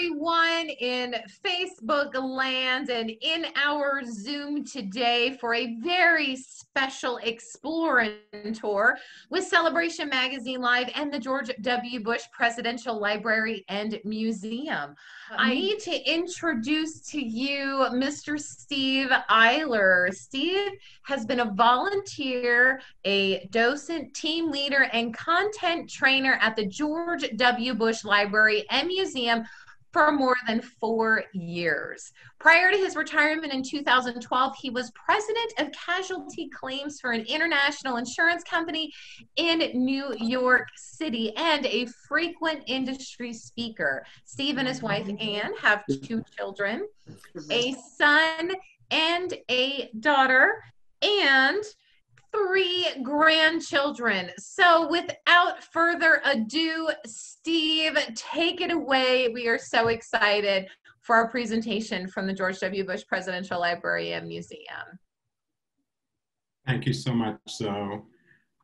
everyone in Facebook land and in our Zoom today for a very special exploring tour with Celebration Magazine Live and the George W. Bush Presidential Library and Museum. I need to introduce to you Mr. Steve Iler. Steve has been a volunteer, a docent, team leader, and content trainer at the George W. Bush Library and Museum for more than four years. Prior to his retirement in 2012, he was president of casualty claims for an international insurance company in New York City and a frequent industry speaker. Steve and his wife, Anne, have two children, a son and a daughter, and three grandchildren. So, without further ado, Steve, take it away. We are so excited for our presentation from the George W. Bush Presidential Library and Museum. Thank you so much, Zoe.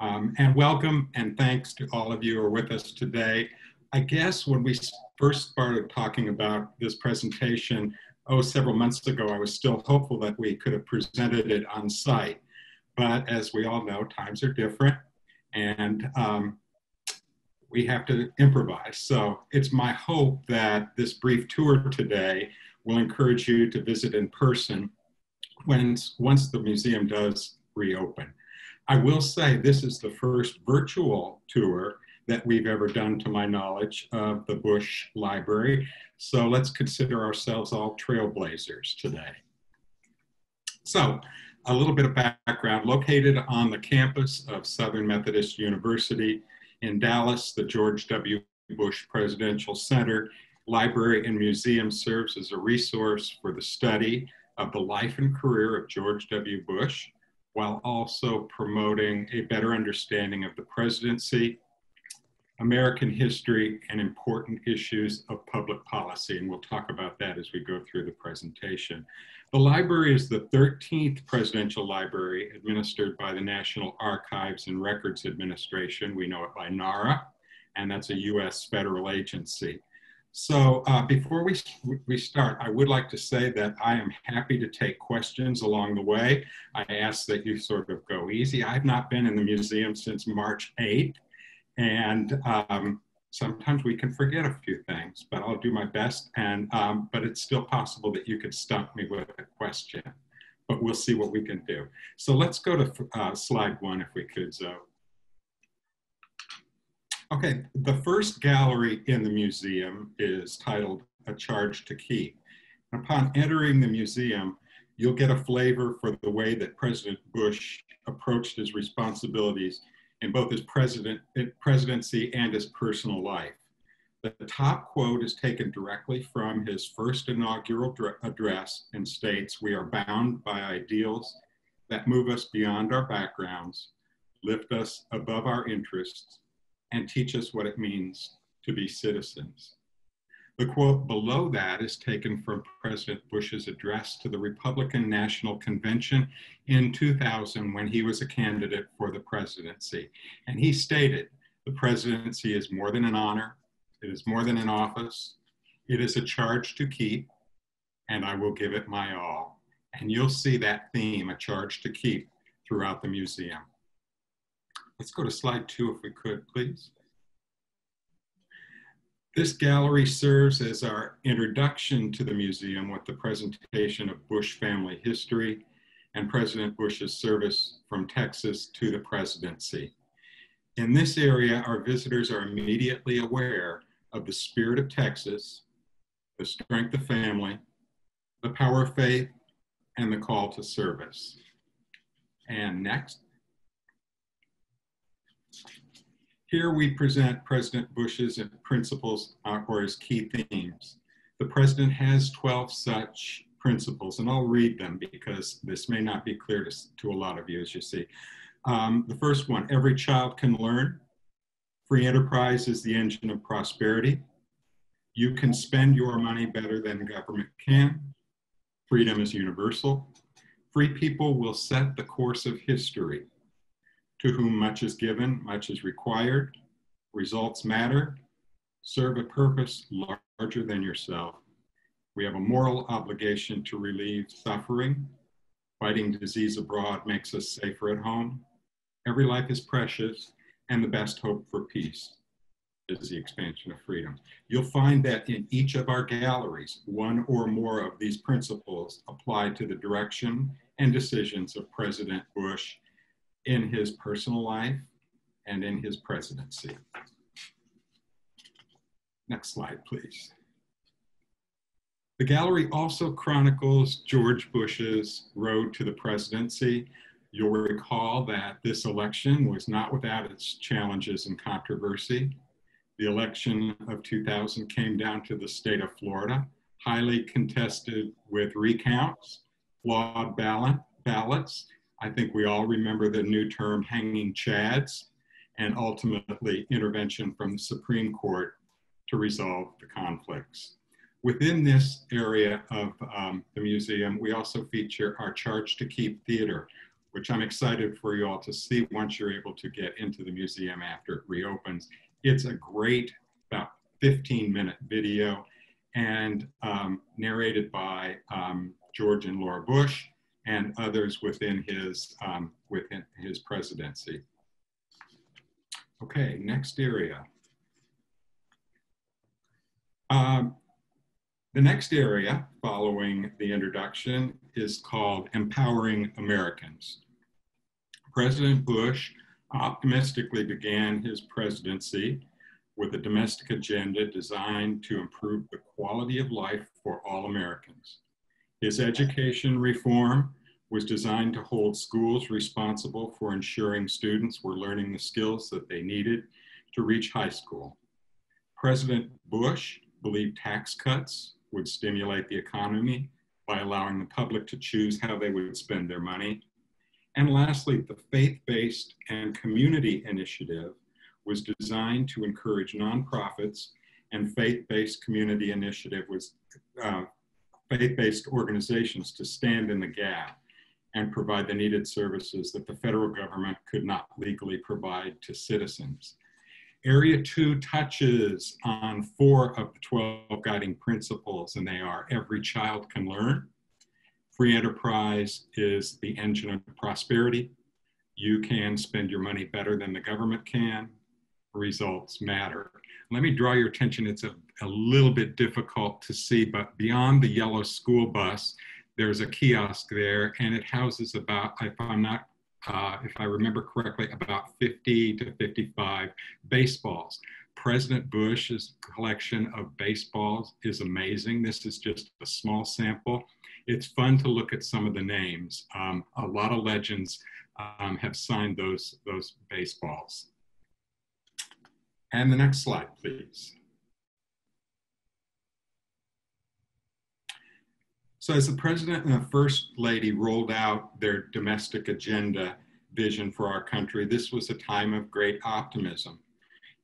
Um, and welcome and thanks to all of you who are with us today. I guess when we first started talking about this presentation, oh, several months ago, I was still hopeful that we could have presented it on site. But as we all know, times are different and um, we have to improvise. So it's my hope that this brief tour today will encourage you to visit in person when, once the museum does reopen. I will say this is the first virtual tour that we've ever done to my knowledge of the Bush Library. So let's consider ourselves all trailblazers today. So a little bit of background, located on the campus of Southern Methodist University in Dallas, the George W. Bush Presidential Center Library and Museum serves as a resource for the study of the life and career of George W. Bush, while also promoting a better understanding of the presidency, American history, and important issues of public policy. And we'll talk about that as we go through the presentation. The library is the 13th presidential library administered by the National Archives and Records Administration. We know it by NARA, and that's a US federal agency. So uh, before we, we start, I would like to say that I am happy to take questions along the way. I ask that you sort of go easy. I've not been in the museum since March 8th, and um, sometimes we can forget a few things, but I'll do my best. And um, but it's still possible that you could stump me with a question, but we'll see what we can do. So let's go to uh, slide one if we could, Zoe. Okay, the first gallery in the museum is titled A Charge to Keep. Upon entering the museum, you'll get a flavor for the way that President Bush approached his responsibilities in both his president, presidency and his personal life. The top quote is taken directly from his first inaugural address and states, We are bound by ideals that move us beyond our backgrounds, lift us above our interests, and teach us what it means to be citizens. The quote below that is taken from President Bush's address to the Republican National Convention in 2000 when he was a candidate for the presidency. And he stated, the presidency is more than an honor, it is more than an office, it is a charge to keep, and I will give it my all. And you'll see that theme, a charge to keep, throughout the museum. Let's go to slide two if we could, please. This gallery serves as our introduction to the museum with the presentation of Bush family history and President Bush's service from Texas to the presidency. In this area, our visitors are immediately aware of the spirit of Texas, the strength of family, the power of faith, and the call to service. And next. Here we present President Bush's principles or his key themes. The president has 12 such principles, and I'll read them because this may not be clear to, to a lot of you, as you see. Um, the first one, every child can learn. Free enterprise is the engine of prosperity. You can spend your money better than government can. Freedom is universal. Free people will set the course of history. To whom much is given, much is required. Results matter. Serve a purpose larger than yourself. We have a moral obligation to relieve suffering. Fighting disease abroad makes us safer at home. Every life is precious, and the best hope for peace is the expansion of freedom. You'll find that in each of our galleries, one or more of these principles apply to the direction and decisions of President Bush in his personal life and in his presidency. Next slide, please. The gallery also chronicles George Bush's road to the presidency. You'll recall that this election was not without its challenges and controversy. The election of 2000 came down to the state of Florida, highly contested with recounts, flawed ballot, ballots. I think we all remember the new term hanging chads, and ultimately intervention from the Supreme Court to resolve the conflicts. Within this area of um, the museum, we also feature our Charge to Keep theater, which I'm excited for you all to see once you're able to get into the museum after it reopens. It's a great, about 15 minute video and um, narrated by um, George and Laura Bush and others within his, um, within his presidency. Okay, next area. Um, the next area following the introduction is called Empowering Americans. President Bush optimistically began his presidency with a domestic agenda designed to improve the quality of life for all Americans. His education reform was designed to hold schools responsible for ensuring students were learning the skills that they needed to reach high school. President Bush believed tax cuts would stimulate the economy by allowing the public to choose how they would spend their money. And lastly, the faith-based and community initiative was designed to encourage nonprofits and faith-based community initiative was uh, faith-based organizations to stand in the gap and provide the needed services that the federal government could not legally provide to citizens. Area two touches on four of the 12 guiding principles, and they are every child can learn, free enterprise is the engine of prosperity, you can spend your money better than the government can, results matter. Let me draw your attention, it's a, a little bit difficult to see, but beyond the yellow school bus, there's a kiosk there and it houses about, if I'm not, uh, if I remember correctly, about 50 to 55 baseballs. President Bush's collection of baseballs is amazing. This is just a small sample. It's fun to look at some of the names. Um, a lot of legends um, have signed those, those baseballs. And the next slide, please. So as the president and the first lady rolled out their domestic agenda vision for our country, this was a time of great optimism.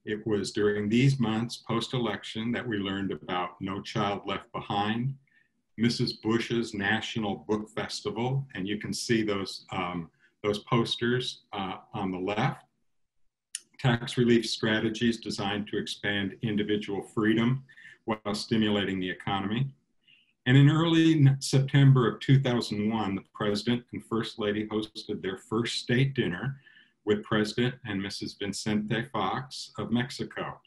It was during these months post-election that we learned about No Child Left Behind, Mrs. Bush's National Book Festival, and you can see those, um, those posters uh, on the left. Tax relief strategies designed to expand individual freedom while stimulating the economy. And in early September of 2001, the President and First Lady hosted their first state dinner with President and Mrs. Vicente Fox of Mexico.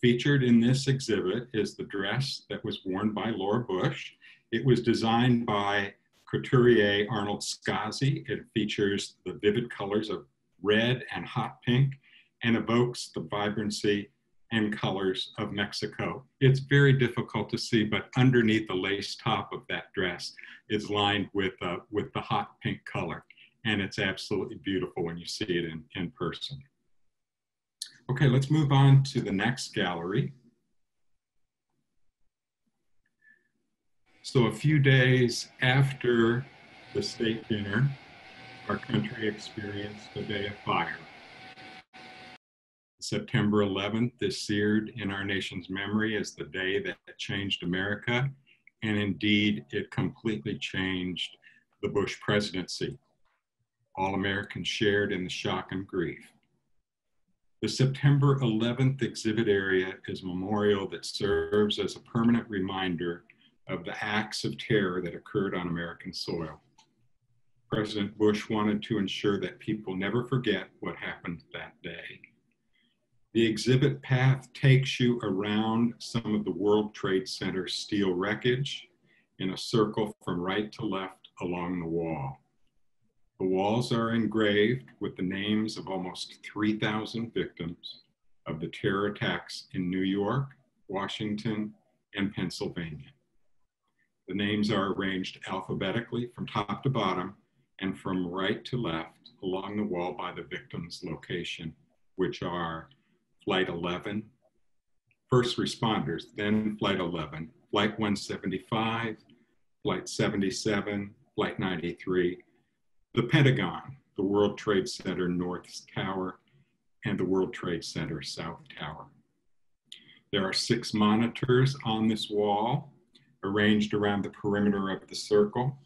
Featured in this exhibit is the dress that was worn by Laura Bush. It was designed by couturier Arnold Scaasi. It features the vivid colors of red and hot pink and evokes the vibrancy and colors of Mexico. It's very difficult to see, but underneath the lace top of that dress is lined with, uh, with the hot pink color. And it's absolutely beautiful when you see it in, in person. Okay, let's move on to the next gallery. So a few days after the state dinner, our country experienced a day of fire. September 11th is seared in our nation's memory as the day that changed America. And indeed, it completely changed the Bush presidency. All Americans shared in the shock and grief. The September 11th exhibit area is a memorial that serves as a permanent reminder of the acts of terror that occurred on American soil. President Bush wanted to ensure that people never forget what happened that day. The exhibit path takes you around some of the World Trade Center steel wreckage in a circle from right to left along the wall. The walls are engraved with the names of almost 3,000 victims of the terror attacks in New York, Washington, and Pennsylvania. The names are arranged alphabetically from top to bottom and from right to left along the wall by the victim's location, which are Flight 11, first responders, then Flight 11, Flight 175, Flight 77, Flight 93, the Pentagon, the World Trade Center North Tower, and the World Trade Center South Tower. There are six monitors on this wall arranged around the perimeter of the circle.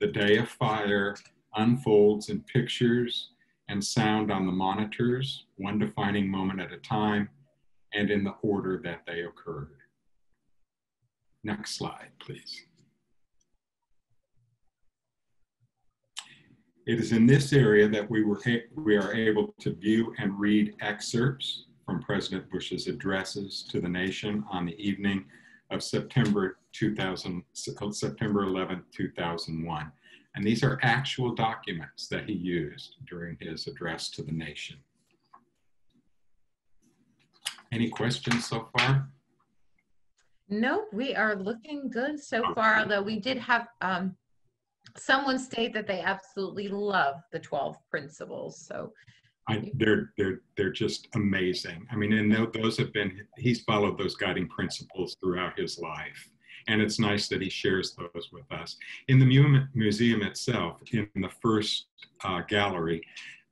The day of fire unfolds in pictures and sound on the monitors, one defining moment at a time, and in the order that they occurred. Next slide, please. It is in this area that we, were, we are able to view and read excerpts from President Bush's addresses to the nation on the evening of September 2000, September 11, 2001. And these are actual documents that he used during his address to the nation. Any questions so far? No, we are looking good so far, although we did have um, someone state that they absolutely love the 12 principles. So I, they're they're they're just amazing. I mean, and those have been he's followed those guiding principles throughout his life, and it's nice that he shares those with us. In the museum itself, in the first uh, gallery,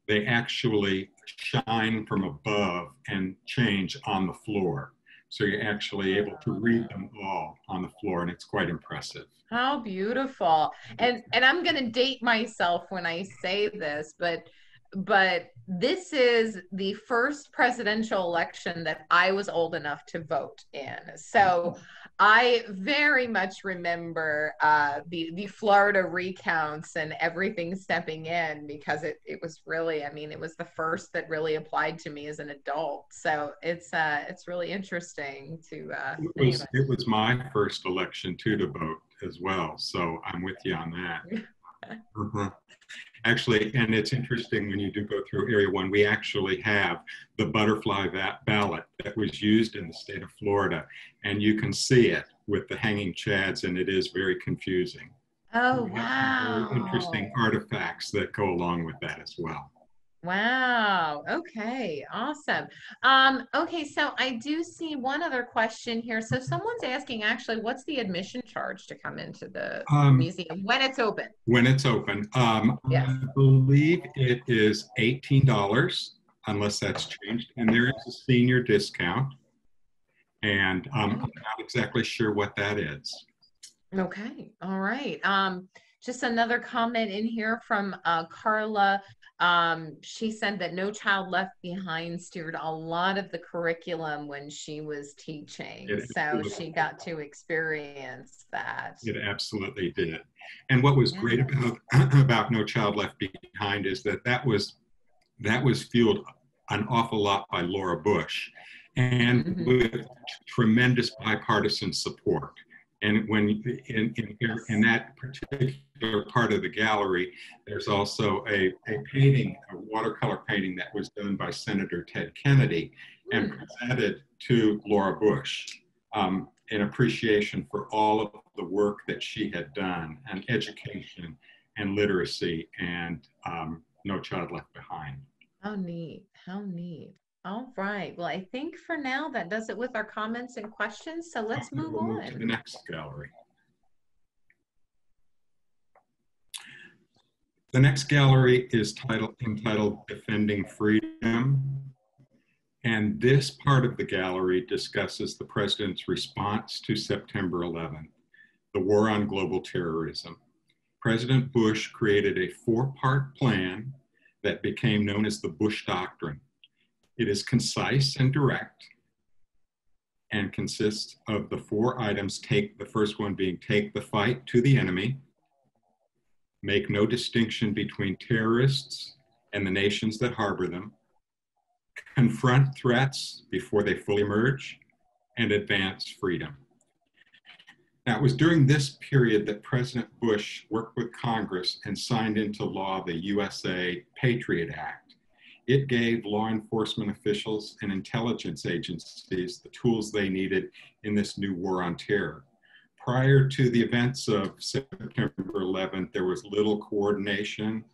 they actually shine from above and change on the floor. So you're actually able to read them all on the floor, and it's quite impressive. How beautiful. And and I'm going to date myself when I say this, but but this is the first presidential election that I was old enough to vote in. So I very much remember uh, the the Florida recounts and everything stepping in because it it was really I mean it was the first that really applied to me as an adult. So it's uh, it's really interesting to. Uh, it, was, it was my first election too to vote as well. So I'm with you on that. uh-huh. Actually, and it's interesting when you do go through Area 1, we actually have the butterfly ballot that was used in the state of Florida, and you can see it with the hanging chads, and it is very confusing. Oh, wow. interesting artifacts that go along with that as well. Wow. Okay. Awesome. Um, okay. So I do see one other question here. So someone's asking actually, what's the admission charge to come into the um, museum when it's open? When it's open. Um, yes. I believe it is $18 unless that's changed. And there is a senior discount. And um, I'm not exactly sure what that is. Okay. All right. Um, just another comment in here from uh, Carla um, she said that No Child Left Behind steered a lot of the curriculum when she was teaching. It so she got to experience that. It absolutely did. And what was yeah. great about about No Child Left Behind is that that was that was fueled an awful lot by Laura Bush and mm-hmm. with tremendous bipartisan support. And when in, in, in, that particular part of the gallery, there's also a, a painting, a watercolor painting that was done by Senator Ted Kennedy and hmm. presented to Laura Bush um, in appreciation for all of the work that she had done and education and literacy and um, No Child Left Behind. How neat. How neat. All right. Well, I think for now that does it with our comments and questions. So let's move we'll on. To the next gallery. The next gallery is titled, entitled Defending Freedom. And this part of the gallery discusses the president's response to September 11th, the war on global terrorism. President Bush created a four part plan that became known as the Bush Doctrine It is concise and direct and consists of the four items take the first one being take the fight to the enemy make no distinction between terrorists and the nations that harbor them confront threats before they fully emerge and advance freedom now, it was during this period that President Bush worked with Congress and signed into law the USA Patriot Act. It gave law enforcement officials and intelligence agencies the tools they needed in this new war on terror. Prior to the events of September 11th, there was little coordination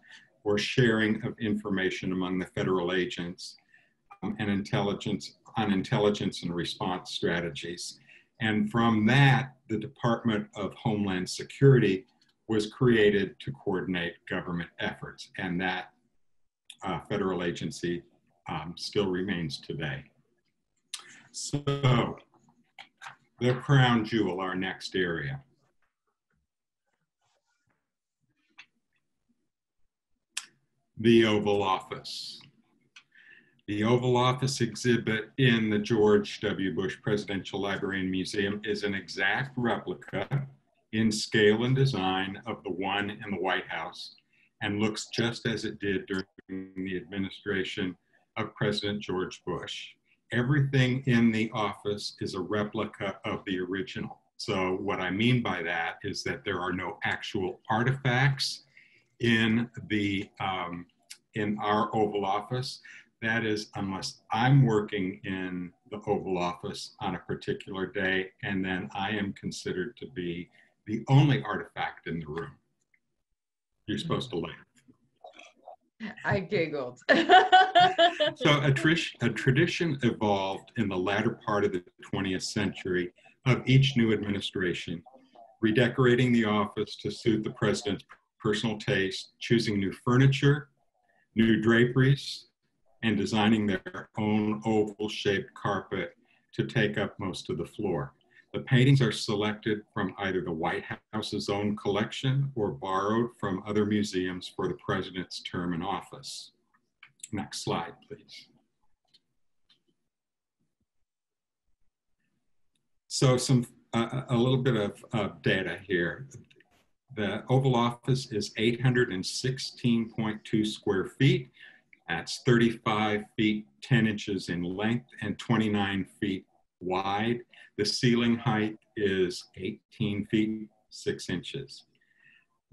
or sharing of information among the federal agents um, and intelligence on intelligence and response strategies. And from that, the Department of Homeland Security was created to coordinate government efforts. And that uh, federal agency um, still remains today. So, the crown jewel, our next area. The Oval Office. The Oval Office exhibit in the George W. Bush Presidential Library and Museum is an exact replica in scale and design of the one in the White House and looks just as it did during the administration of President George Bush. Everything in the office is a replica of the original. So, what I mean by that is that there are no actual artifacts in the um, in our Oval Office. That is, unless I'm working in the Oval Office on a particular day, and then I am considered to be the only artifact in the room. You're supposed to laugh. I giggled. so a, trish, a tradition evolved in the latter part of the 20th century of each new administration, redecorating the office to suit the president's personal taste, choosing new furniture, new draperies, and designing their own oval shaped carpet to take up most of the floor. The paintings are selected from either the White House's own collection or borrowed from other museums for the president's term in office. Next slide, please. So some uh, a little bit of, of data here. The Oval Office is 816.2 square feet that's 35 feet 10 inches in length and 29 feet wide. The ceiling height is 18 feet 6 inches.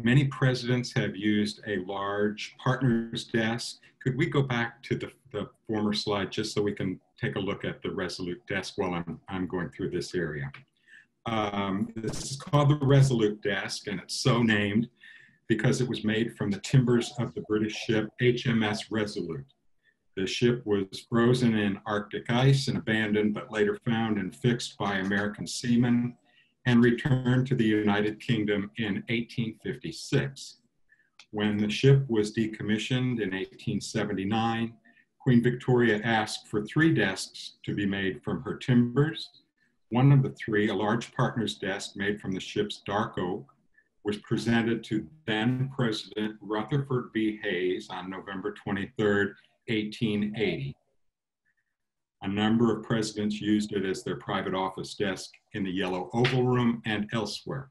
Many presidents have used a large partner's desk. Could we go back to the, the former slide just so we can take a look at the Resolute desk while I'm, I'm going through this area? Um, this is called the Resolute desk and it's so named because it was made from the timbers of the British ship HMS Resolute. The ship was frozen in Arctic ice and abandoned, but later found and fixed by American seamen and returned to the United Kingdom in 1856. When the ship was decommissioned in 1879, Queen Victoria asked for three desks to be made from her timbers. One of the three, a large partner's desk made from the ship's dark oak, was presented to then President Rutherford B. Hayes on November 23, 1880. A number of presidents used it as their private office desk in the Yellow Oval Room and elsewhere.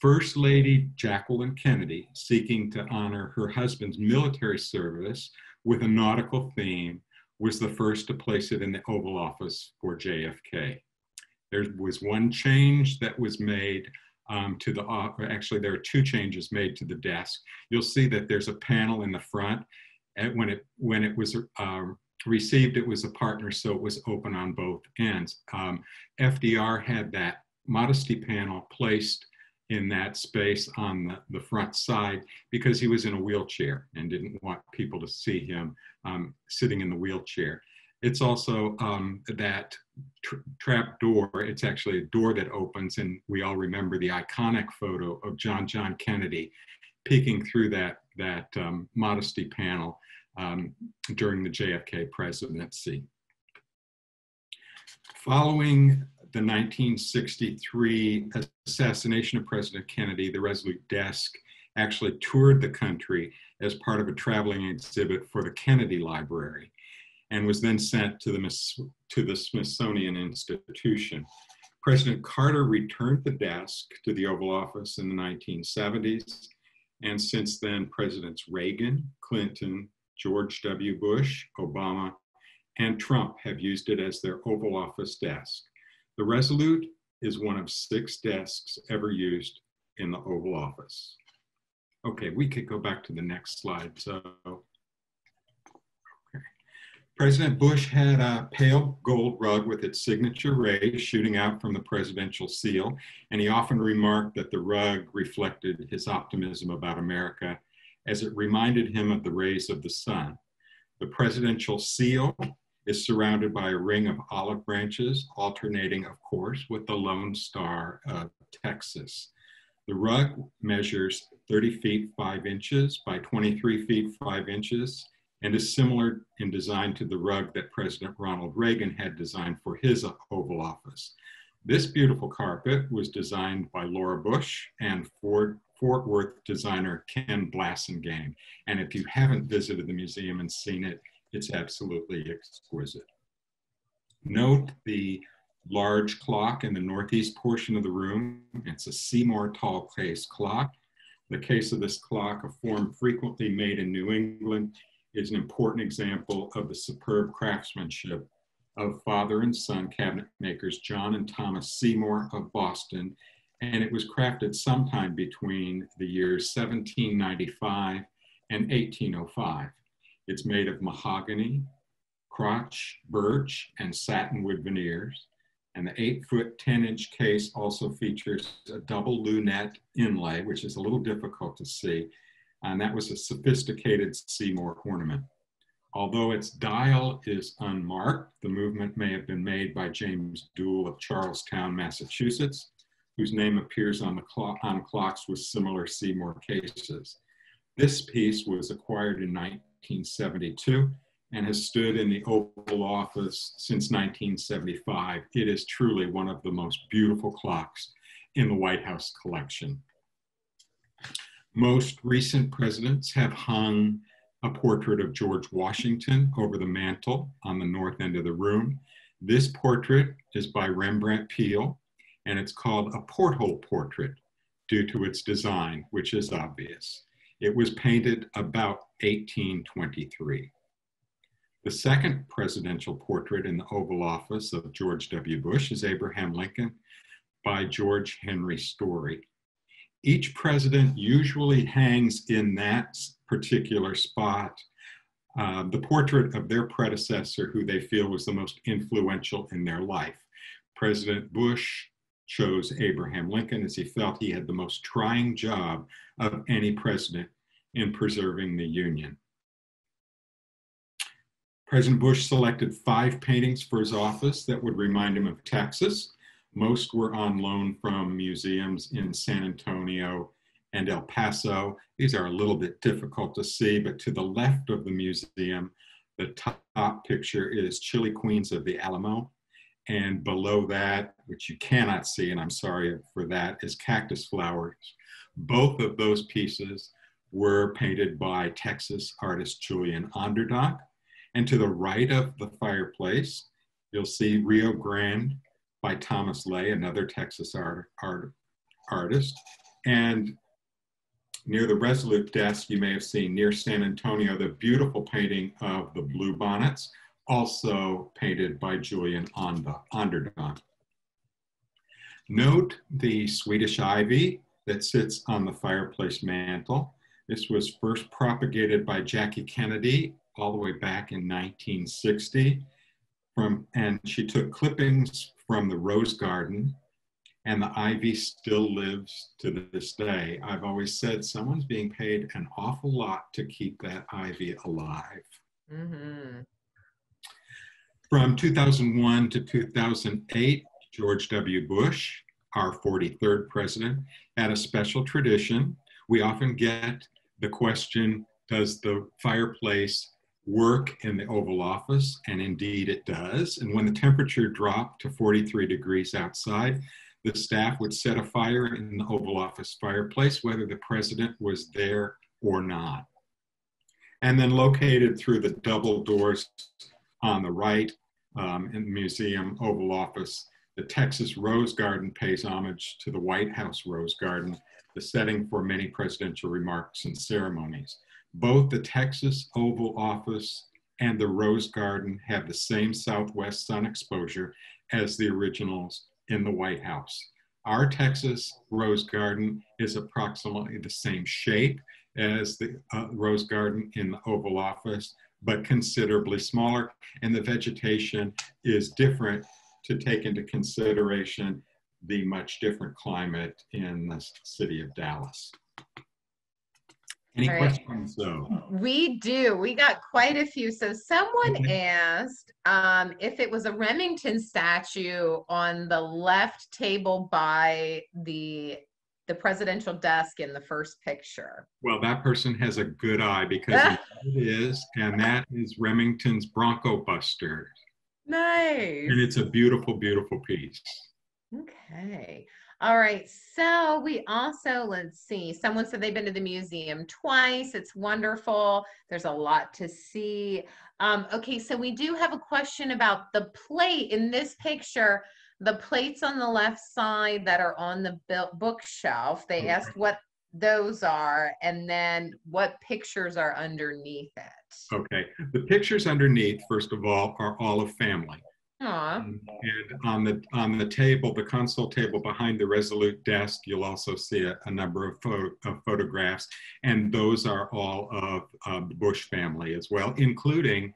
First Lady Jacqueline Kennedy, seeking to honor her husband's military service with a nautical theme, was the first to place it in the Oval Office for JFK. There was one change that was made um, to the, uh, actually there are two changes made to the desk. You'll see that there's a panel in the front. And when it, when it was uh, received, it was a partner, so it was open on both ends. Um, FDR had that modesty panel placed in that space on the, the front side because he was in a wheelchair and didn't want people to see him um, sitting in the wheelchair. It's also um, that tra trap door. It's actually a door that opens, and we all remember the iconic photo of John John Kennedy peeking through that that um, modesty panel um, during the JFK presidency. Following the 1963 assassination of President Kennedy, the Resolute Desk actually toured the country as part of a traveling exhibit for the Kennedy Library. and was then sent to the, to the Smithsonian Institution. President Carter returned the desk to the Oval Office in the 1970s, and since then, Presidents Reagan, Clinton, George W. Bush, Obama, and Trump have used it as their Oval Office desk. The Resolute is one of six desks ever used in the Oval Office. Okay, we could go back to the next slide. So, okay. President Bush had a pale gold rug with its signature rays shooting out from the presidential seal, and he often remarked that the rug reflected his optimism about America as it reminded him of the rays of the sun. The presidential seal is surrounded by a ring of olive branches, alternating, of course, with the Lone Star of Texas. The rug measures 30 feet 5 inches by 23 feet 5 inches and is similar in design to the rug that President Ronald Reagan had designed for his Oval Office. This beautiful carpet was designed by Laura Bush and Ford, Fort Worth designer Ken Blasingame. And if you haven't visited the museum and seen it, it's absolutely exquisite. Note the large clock in the northeast portion of the room. It's a Seymour tall case clock. The case of this clock, a form frequently made in New England, is an important example of the superb craftsmanship of father and son cabinet makers John and Thomas Seymour of Boston, and it was crafted sometime between the years 1795 and 1805. It's made of mahogany, crotch, birch, and satinwood veneers. And the eight foot, 10 inch case also features a double lunette inlay, which is a little difficult to see. And that was a sophisticated Seymour ornament. Although its dial is unmarked, the movement may have been made by James Doull of Charlestown, Massachusetts, whose name appears on, the clock, on clocks with similar Seymour cases. This piece was acquired in 1972 and has stood in the Oval Office since 1975. It is truly one of the most beautiful clocks in the White House collection. Most recent presidents have hung a portrait of George Washington over the mantel on the north end of the room. This portrait is by Rembrandt Peale, and it's called a porthole portrait due to its design, which is obvious. It was painted about 1823. The second presidential portrait in the Oval Office of George W. Bush is Abraham Lincoln by George Henry Story. Each president usually hangs in that particular spot uh, the portrait of their predecessor who they feel was the most influential in their life. President Bush chose Abraham Lincoln as he felt he had the most trying job of any president in preserving the Union. President Bush selected five paintings for his office that would remind him of Texas. Most were on loan from museums in San Antonio and El Paso. These are a little bit difficult to see, but to the left of the museum, the top picture is Chile Queens of the Alamo. And below that, which you cannot see, and I'm sorry for that, is cactus flowers. Both of those pieces were painted by Texas artist Julian Onderdonk. And to the right of the fireplace, you'll see Rio Grande by Thomas Lay, another Texas art, art, artist. And near the Resolute desk, you may have seen near San Antonio, the beautiful painting of the Blue Bonnets, also painted by Julian Onderdonk. Note the Swedish ivy that sits on the fireplace mantle. This was first propagated by Jackie Kennedy all the way back in 1960. From, and she took clippings from the rose garden and the ivy still lives to this day. I've always said someone's being paid an awful lot to keep that ivy alive. Mm-hmm. From 2001 to 2008, George W. Bush, our 43rd president, had a special tradition. We often get the question Does the fireplace work in the Oval Office? And indeed it does. And when the temperature dropped to 43 degrees outside, the staff would set a fire in the Oval Office fireplace, whether the president was there or not. And then located through the double doors On the right, um, in the museum Oval Office, the Texas Rose Garden pays homage to the White House Rose Garden, the setting for many presidential remarks and ceremonies. Both the Texas Oval Office and the Rose Garden have the same southwest sun exposure as the originals in the White House. Our Texas Rose Garden is approximately the same shape as the uh, Rose Garden in the Oval Office, but considerably smaller, and the vegetation is different to take into consideration the much different climate in the city of Dallas. Any right. questions though? We do. We got quite a few. So someone okay. asked um, if it was a Remington statue on the left table by the the presidential desk in the first picture. Well, that person has a good eye because it is, and that is Remington's Bronco Buster. Nice. And it's a beautiful, beautiful piece. Okay. All right. So we also, let's see, someone said they've been to the museum twice. It's wonderful. There's a lot to see. Um, okay. So we do have a question about the plate in this picture. The plates on the left side that are on the bookshelf, they asked what those are and then what pictures are underneath it. Okay. The pictures underneath, first of all, are all of family. Aww. And on the on the table, the console table behind the Resolute desk, you'll also see a, a number of, photo, of, photographs, and those are all of um, the Bush family as well, including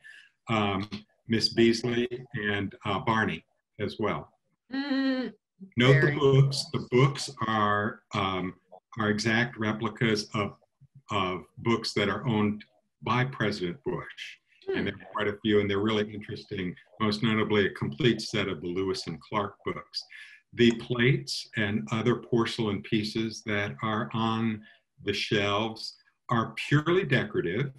um, Miss Beasley and uh, Barney as well. Mm, Note the books. The books are um, are exact replicas of of books that are owned by President Bush and there are quite a few, and they're really interesting, most notably a complete set of the Lewis and Clark books. The plates and other porcelain pieces that are on the shelves are purely decorative,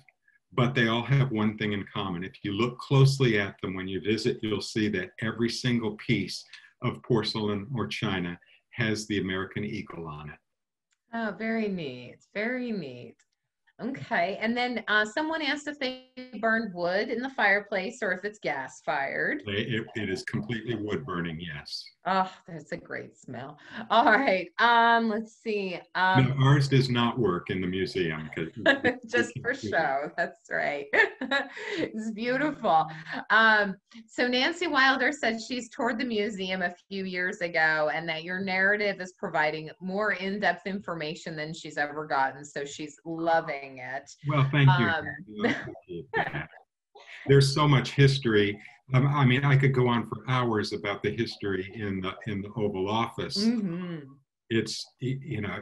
but they all have one thing in common. If you look closely at them when you visit, you'll see that every single piece of porcelain or china has the American eagle on it. Oh, very neat. Very neat. Okay. And then uh, someone asked if they burn wood in the fireplace or if it's gas fired. It, it is completely wood burning, yes. Oh, that's a great smell. All right. Um, let's see. Um, no, ours does not work in the museum. just for show. That's right. it's beautiful. Um, so Nancy Wilder said she's toured the museum a few years ago and that your narrative is providing more in-depth information than she's ever gotten. So she's loving it. Well, thank you. Um, There's so much history. Um, I mean, I could go on for hours about the history in the in the Oval Office. Mm-hmm. It's you know,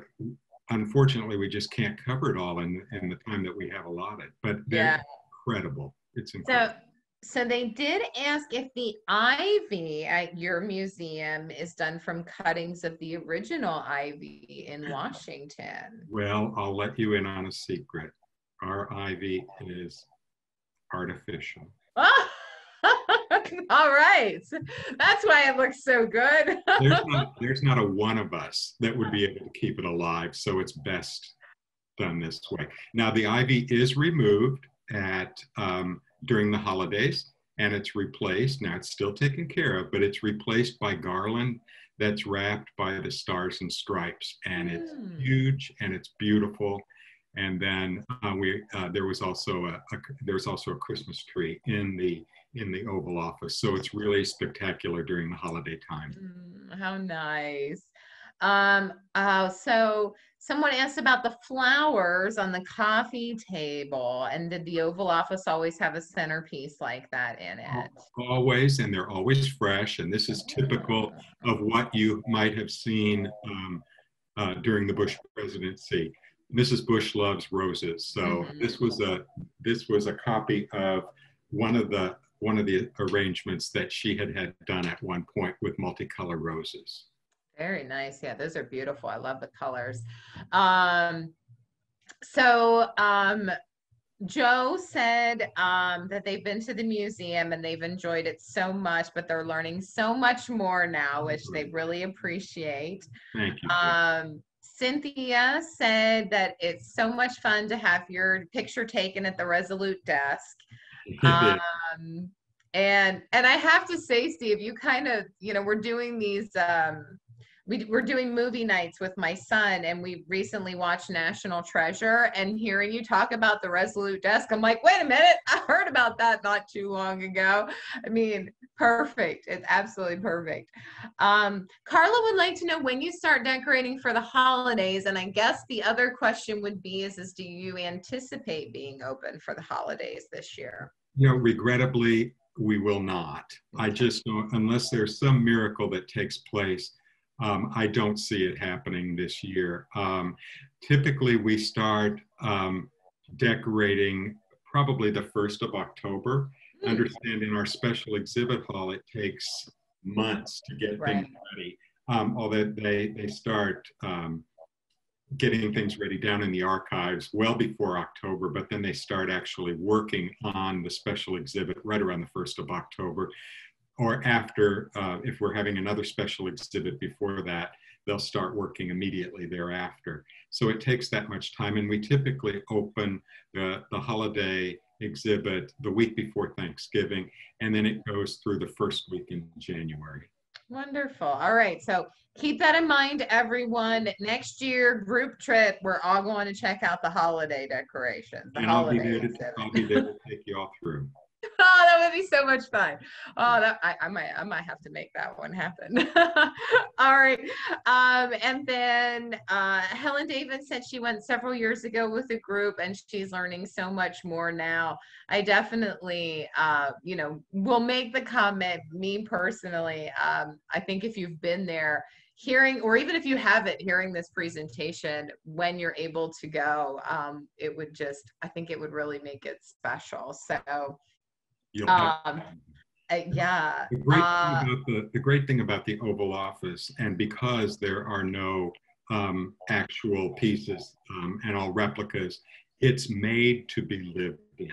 unfortunately, we just can't cover it all in in the time that we have allotted. But they're yeah. incredible. It's incredible. So, so they did ask if the ivy at your museum is done from cuttings of the original ivy in Washington. Well, I'll let you in on a secret. Our ivy is artificial. All right. That's why it looks so good. there's, not, there's not a one of us that would be able to keep it alive, so it's best done this way. Now, the ivy is removed at um, during the holidays and it's replaced. Now it's still taken care of, but it's replaced by garland that's wrapped by the stars and stripes, and it's mm. huge and it's beautiful. And then uh, we uh, there was also a, a, there was also a Christmas tree in the in the Oval Office, so it's really spectacular during the holiday time. Mm, how nice! Um, uh, so someone asked about the flowers on the coffee table, and did the Oval Office always have a centerpiece like that in it? Always, and they're always fresh. And this is typical of what you might have seen um, uh, during the Bush presidency. Mrs. Bush loves roses, so mm-hmm. this was a this was a copy of one of the one of the arrangements that she had had done at one point with multicolored roses. Very nice. Yeah, those are beautiful. I love the colors. Um, so um, Joe said um, that they've been to the museum and they've enjoyed it so much, but they're learning so much more now, which they really appreciate. Thank you. Um, Cynthia said that it's so much fun to have your picture taken at the Resolute desk. Um, and and I have to say, Steve, you kind of, you know, we're doing these um we, we're doing movie nights with my son and we recently watched national treasure and hearing you talk about the resolute desk i'm like wait a minute i heard about that not too long ago. I mean perfect it's absolutely perfect. Um, carla would like to know when you start decorating for the holidays and i guess the other question would be is, is do you anticipate being open for the holidays this year? You know regrettably we will not. I just don't unless there's some miracle that takes place um, I don't see it happening this year. Um, typically, we start um, decorating probably the 1st of October. Mm. Understanding our special exhibit hall, it takes months to get right. things ready. Um, although they, they start um, getting things ready down in the archives well before October, but then they start actually working on the special exhibit right around the 1st of October or after, uh, if we're having another special exhibit before that, they'll start working immediately thereafter. So it takes that much time. And we typically open the, the holiday exhibit the week before Thanksgiving, and then it goes through the first week in January. Wonderful. All right. So keep that in mind, everyone. Next year, group trip, we're all going to check out the holiday decorations. The and holiday I'll be, there to, I'll be there to take you all through. oh, that would be so much fun. Oh, that I, I might I might have to make that one happen. All right. Um, and then uh, Helen David said she went several years ago with a group and she's learning so much more now. I definitely uh, you know, will make the comment, me personally. Um, I think if you've been there, hearing or even if you haven't hearing this presentation when you're able to go um, it would just i think it would really make it special so You'll um, uh, yeah. The great, uh, thing about the, the great thing about the Oval Office, and because there are no um, actual pieces um, and all replicas, it's made to be lived in.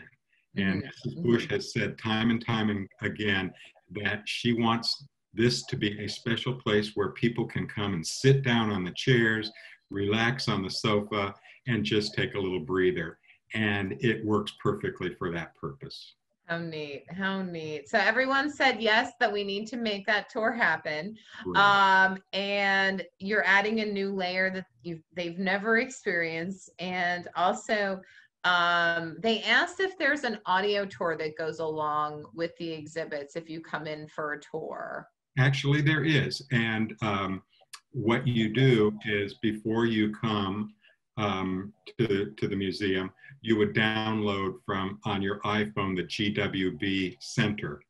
And mm-hmm. Mrs. Bush has said time and time and again that she wants this to be a special place where people can come and sit down on the chairs, relax on the sofa, and just take a little breather. And it works perfectly for that purpose. How neat. How neat. So everyone said yes that we need to make that tour happen. Um, and you're adding a new layer that you they've never experienced. And also um, they asked if there's an audio tour that goes along with the exhibits if you come in for a tour. Actually, there is. And um, what you do is before you come um, to, to the museum, you would download from on your iPhone the GWB Center,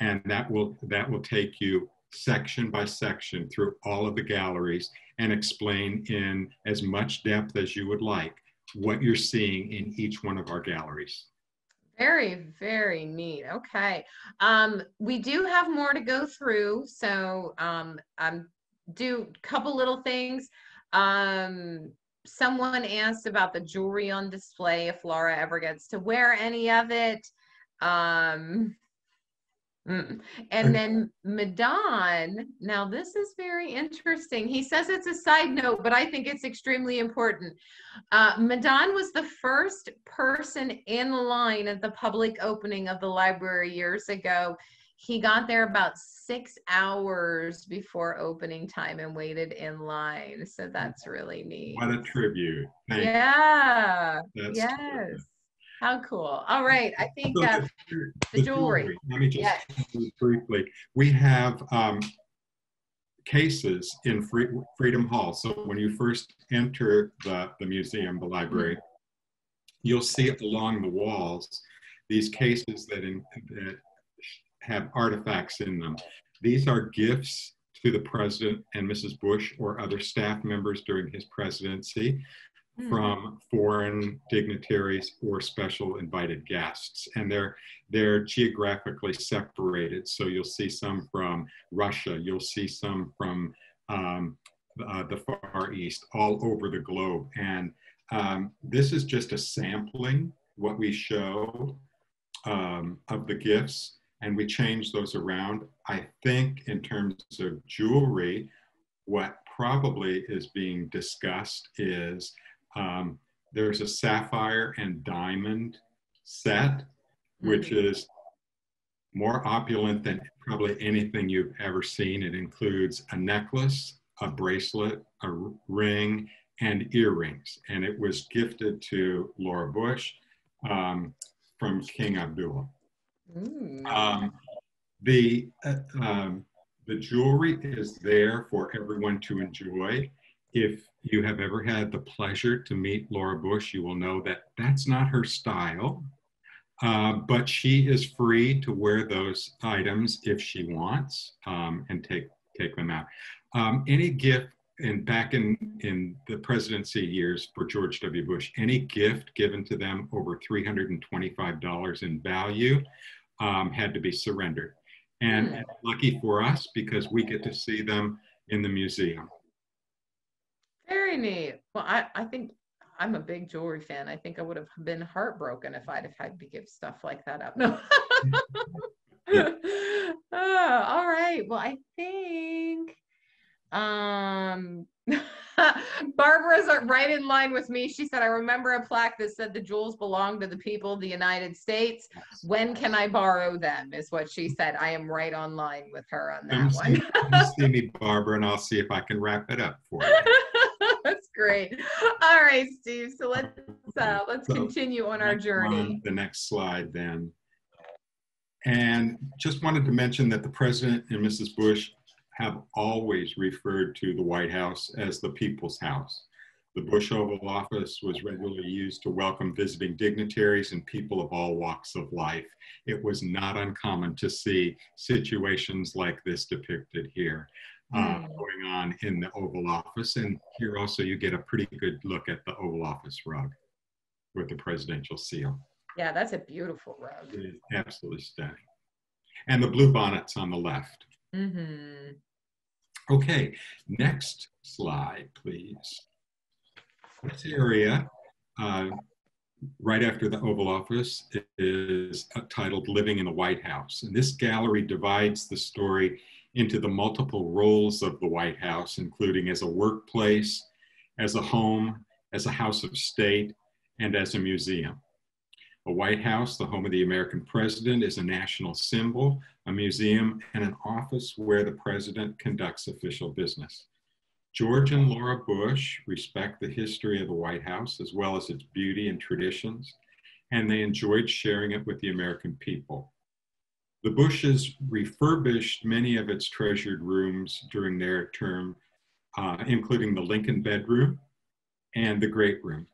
and that will that will take you section by section through all of the galleries and explain in as much depth as you would like what you're seeing in each one of our galleries. Very, very neat. Okay. Um, we do have more to go through. So um, um, do a couple little things. Um, someone asked about the jewelry on display if Laura ever gets to wear any of it. Um, mm. and then Madon, now this is very interesting. He says it's a side note, but I think it's extremely important. Uh, Madon was the first person in line at the public opening of the library years ago he got there about six hours before opening time and waited in line. So that's really neat. What a tribute. Thank yeah. That's yes. True. How cool. All right. I think so uh, the, the, jewelry. jewelry. Let me just yes. briefly. We have um, cases in Free, Freedom Hall. So when you first enter the, the museum, the library, mm-hmm. you'll see along the walls these cases that, in, that have artifacts in them. These are gifts to the president and Mrs. Bush or other staff members during his presidency mm. from foreign dignitaries or special invited guests. And they're, they're geographically separated. So you'll see some from Russia, you'll see some from um, uh, the Far East, all over the globe. And um, this is just a sampling, what we show um, of the gifts and we change those around. I think in terms of jewelry, what probably is being discussed is um, there's a sapphire and diamond set, which mm-hmm. is more opulent than probably anything you've ever seen. It includes a necklace, a bracelet, a ring, and earrings. And it was gifted to Laura Bush um, from King Abdullah. Um, the, uh, um, the jewelry is there for everyone to enjoy. If you have ever had the pleasure to meet Laura Bush, you will know that that's not her style. Uh, but she is free to wear those items if she wants um, and take take them out. Um, any gift, and back in in the presidency years for George W. Bush, any gift given to them over three hundred and twenty-five dollars in value um, had to be surrendered. And mm. lucky for us because we get to see them in the museum. Very neat. Well, I, I think I'm a big jewelry fan. I think I would have been heartbroken if I'd have had to give stuff like that up. No. oh, all right. Well, I think um Barbara's right in line with me. She said, I remember a plaque that said the jewels belong to the people of the United States. When can I borrow them? Is what she said. I am right on line with her on that one. See, come see me, Barbara, and I'll see if I can wrap it up for you. That's great. All right, Steve. So let's uh, let's so continue on our journey. On the next slide, then. And just wanted to mention that the president and Mrs. Bush have always referred to the White House as the People's House. The Bush Oval Office was regularly used to welcome visiting dignitaries and people of all walks of life. It was not uncommon to see situations like this depicted here uh, mm. going on in the Oval Office. And here also you get a pretty good look at the Oval Office rug with the presidential seal. Yeah, that's a beautiful rug. It is absolutely stunning. And the blue bonnets on the left. Mm-hmm. Okay, next slide, please. This area, uh, right after the Oval Office, is titled Living in the White House. And this gallery divides the story into the multiple roles of the White House, including as a workplace, as a home, as a house of state, and as a museum. A White House, the home of the American president, is a national symbol, a museum, and an office where the president conducts official business. George and Laura Bush respect the history of the White House as well as its beauty and traditions, and they enjoyed sharing it with the American people. The Bushes refurbished many of its treasured rooms during their term, uh, including the Lincoln bedroom and the Great Room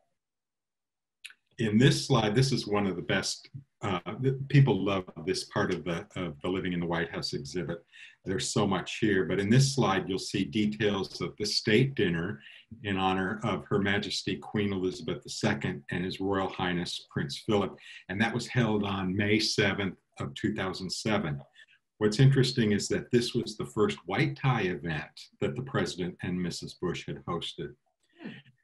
in this slide, this is one of the best, uh, people love this part of the, of the Living in the White House exhibit. There's so much here, but in this slide, you'll see details of the state dinner in honor of Her Majesty Queen Elizabeth II and His Royal Highness Prince Philip. And that was held on May 7th of 2007. What's interesting is that this was the first white tie event that the President and Mrs. Bush had hosted.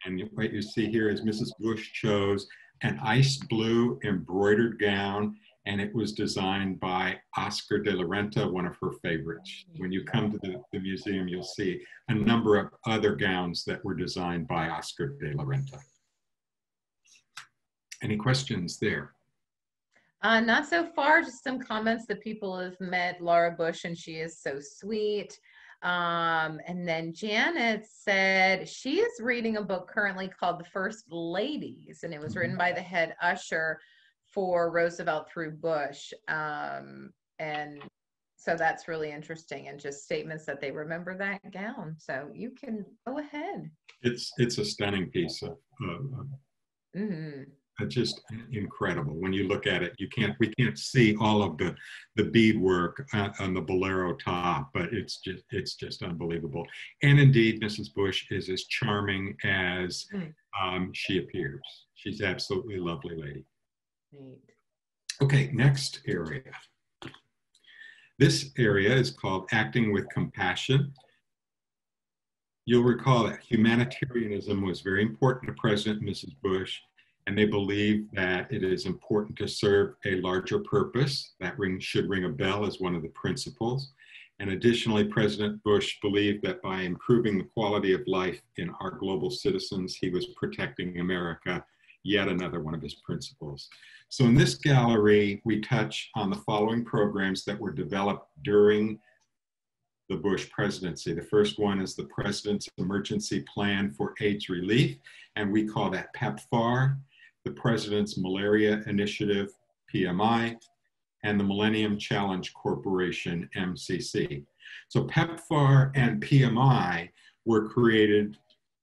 And what you see here is Mrs. Bush chose an ice blue embroidered gown, and it was designed by Oscar de la Renta, one of her favorites. When you come to the, the museum, you'll see a number of other gowns that were designed by Oscar de la Renta. Any questions there? Uh, not so far, just some comments that people have met Laura Bush and she is so sweet. Um, and then Janet said she is reading a book currently called The First Ladies, and it was written mm-hmm. by the head usher for Roosevelt through Bush. Um, and so that's really interesting and just statements that they remember that gown. So you can go ahead. It's it's a stunning piece of, uh, mm-hmm just incredible. When you look at it, you can't we can't see all of the the beadwork on the bolero top, but it's just it's just unbelievable. And indeed, Mrs. Bush is as charming as hmm. um, she appears. She's absolutely lovely lady. Okay, next area. This area is called Acting with Compassion. You'll recall that humanitarianism was very important to President and Mrs. Bush and they believe that it is important to serve a larger purpose. That ring should ring a bell as one of the principles. And additionally, President Bush believed that by improving the quality of life in our global citizens, he was protecting America yet another one of his principles. So in this gallery, we touch on the following programs that were developed during the Bush presidency. The first one is the President's Emergency Plan for AIDS Relief, and we call that PEPFAR, the President's Malaria Initiative, PMI, and the Millennium Challenge Corporation, MCC. So PEPFAR and PMI were created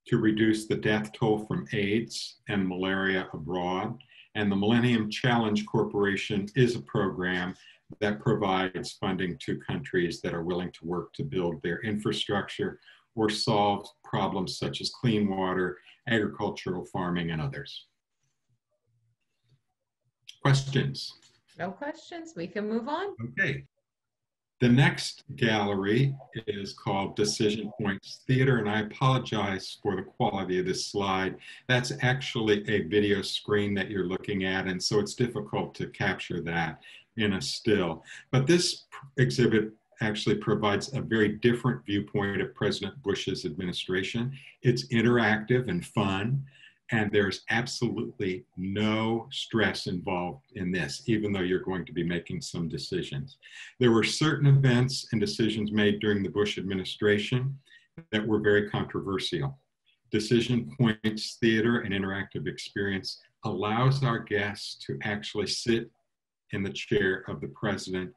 to reduce the death toll from AIDS and malaria abroad. And the Millennium Challenge Corporation is a program that provides funding to countries that are willing to work to build their infrastructure or solve problems such as clean water, agricultural farming, and others. Questions? No questions. We can move on. Okay. The next gallery is called Decision Points Theater, and I apologize for the quality of this slide. That's actually a video screen that you're looking at, and so it's difficult to capture that in a still. But this exhibit actually provides a very different viewpoint of President Bush's administration. It's interactive and fun, and there's absolutely no stress involved in this, even though you're going to be making some decisions. There were certain events and decisions made during the Bush administration that were very controversial. Decision Points Theater and Interactive Experience allows our guests to actually sit in the chair of the president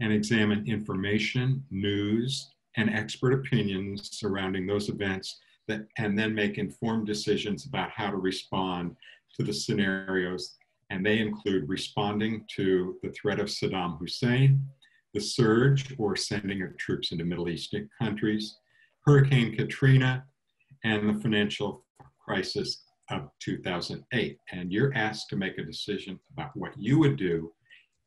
and examine information, news, and expert opinions surrounding those events that, and then make informed decisions about how to respond to the scenarios. And they include responding to the threat of Saddam Hussein, the surge or sending of troops into Middle Eastern countries, Hurricane Katrina, and the financial crisis of 2008. And you're asked to make a decision about what you would do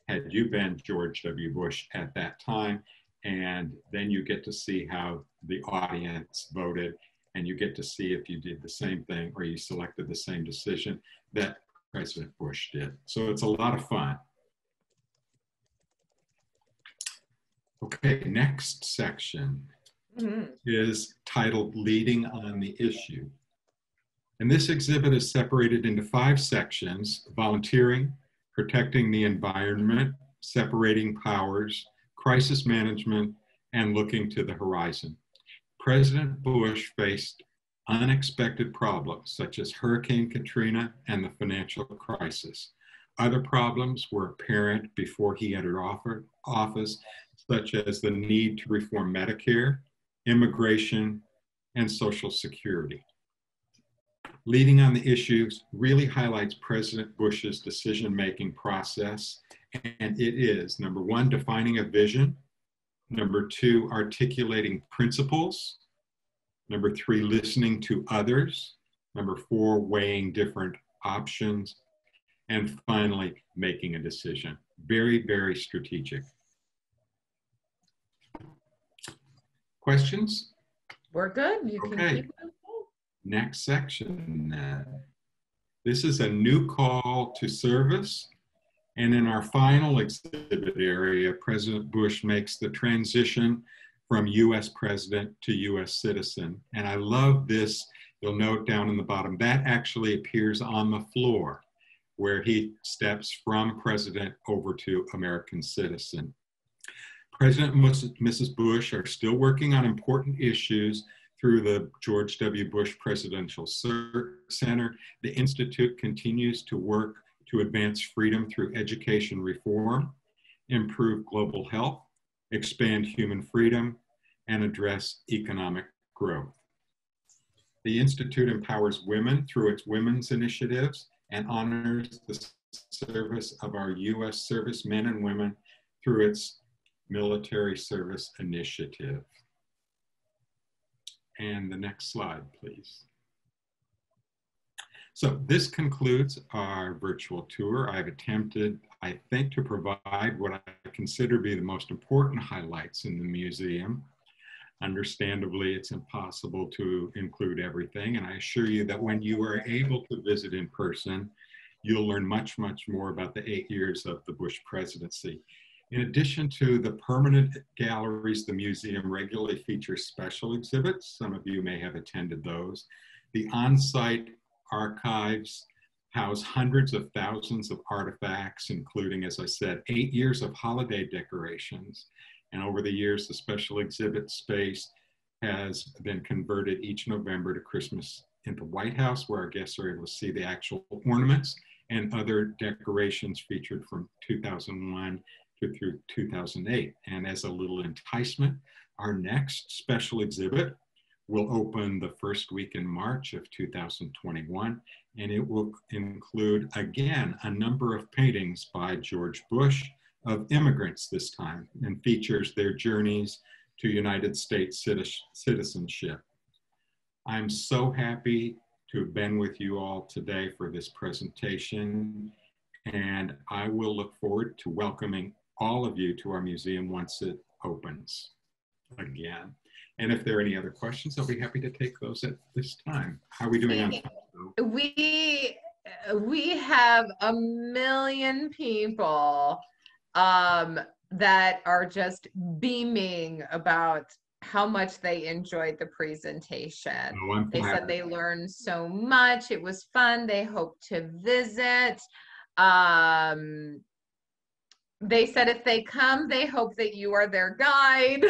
had you been George W. Bush at that time. And then you get to see how the audience voted, and you get to see if you did the same thing or you selected the same decision that President Bush did. So it's a lot of fun. Okay, next section mm-hmm. is titled Leading on the Issue. And this exhibit is separated into five sections volunteering, protecting the environment, separating powers, crisis management, and looking to the horizon. President Bush faced unexpected problems such as Hurricane Katrina and the financial crisis. Other problems were apparent before he entered office, such as the need to reform Medicare, immigration, and Social Security leading on the issues really highlights President Bush's decision making process. And it is number one, defining a vision, number two, articulating principles, number three, listening to others, number four, weighing different options, and finally, making a decision. Very, very strategic. Questions? We're good. You okay. Next section. Uh, this is a new call to service. And in our final exhibit area, President Bush makes the transition from US president to US citizen. And I love this. You'll note down in the bottom, that actually appears on the floor where he steps from president over to American citizen. President and Mrs. Bush are still working on important issues through the George W. Bush Presidential Center, the Institute continues to work to advance freedom through education reform, improve global health, expand human freedom, and address economic growth. The Institute empowers women through its women's initiatives and honors the service of our U.S. servicemen and women through its military service initiative. And the next slide, please. So this concludes our virtual tour. I've attempted, I think, to provide what I consider to be the most important highlights in the museum. Understandably, it's impossible to include everything, and I assure you that when you are able to visit in person, you'll learn much, much more about the eight years of the Bush presidency. In addition to the permanent galleries, the museum regularly features special exhibits. Some of you may have attended those. The on-site archives house hundreds of thousands of artifacts, including, as I said, eight years of holiday decorations. And over the years, the special exhibit space has been converted each November to Christmas in the White House, where our guests are able to see the actual ornaments and other decorations featured from 2001 to through 2008. And as a little enticement, our next special exhibit will open the first week in March of 2021, and it will include, again, a number of paintings by George Bush of immigrants this time, and features their journeys to United States citizenship. I'm so happy to have been with you all today for this presentation, and I will look forward to welcoming all of you to our museum once it opens again. And if there are any other questions, I'll be happy to take those at this time. How are we doing on time? We we have a million people um, that are just beaming about how much they enjoyed the presentation. Oh, they said they learned so much. It was fun. They hope to visit. Um, they said if they come, they hope that you are their guide.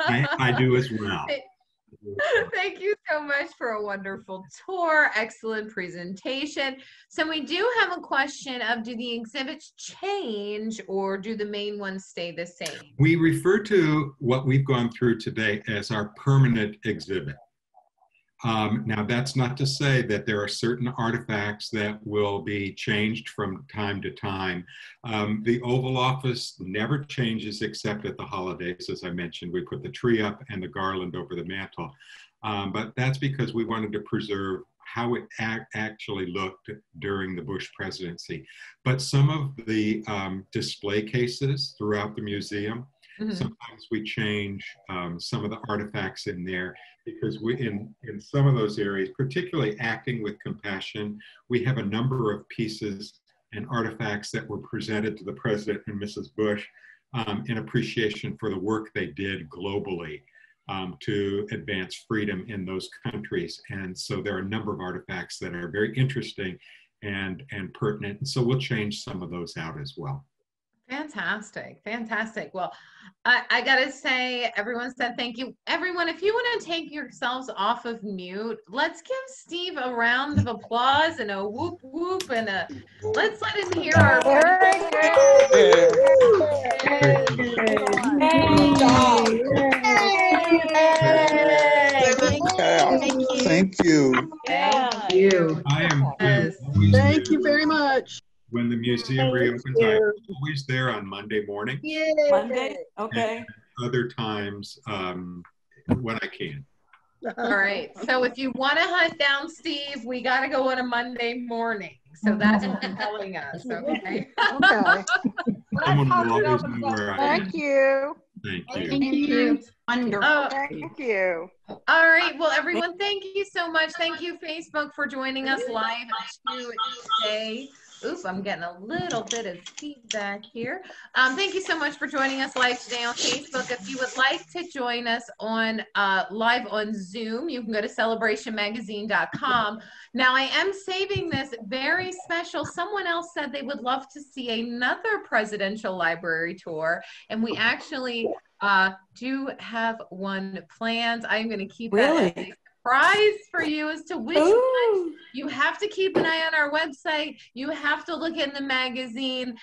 I, I, do as well. Thank you so much for a wonderful tour, excellent presentation. So we do have a question of do the exhibits change or do the main ones stay the same? We refer to what we've gone through today as our permanent exhibit. Um, now, that's not to say that there are certain artifacts that will be changed from time to time. Um, the Oval Office never changes except at the holidays. As I mentioned, we put the tree up and the garland over the mantle. Um, but that's because we wanted to preserve how it actually looked during the Bush presidency. But some of the um, display cases throughout the museum, mm -hmm. sometimes we change um, some of the artifacts in there because we in in some of those areas particularly acting with compassion we have a number of pieces and artifacts that were presented to the president and mrs bush um, in appreciation for the work they did globally um, to advance freedom in those countries. And so there are a number of artifacts that are very interesting and and pertinent. And so we'll change some of those out as well Fantastic. Fantastic. Well, I, I got to say, everyone said thank you. Everyone, if you want to take yourselves off of mute, let's give Steve a round of applause and a whoop whoop and a let's let him hear our. Thank you. Thank you. I am. Thank you very much when the museum reopens, I'm always there on Monday morning. Yeah. Monday, okay. other times um, when I can. All right. So if you want to hunt down Steve, we got to go on a Monday morning. So that's what you're telling us. Okay. okay. Someone will always know where I am. Thank you. Thank you. Thank you. Wonderful. Oh, thank you. All right. Well, everyone, thank you so much. Thank you, Facebook, for joining us live today. Oops, I'm getting a little bit of feedback here. Um, thank you so much for joining us live today on Facebook. If you would like to join us on uh, live on Zoom, you can go to celebrationmagazine.com. Now, I am saving this very special. Someone else said they would love to see another presidential library tour, and we actually uh, do have one planned. I'm going to keep really? that surprise for you as to which Ooh. one. You have to keep an eye on our website. You have to look in the magazine.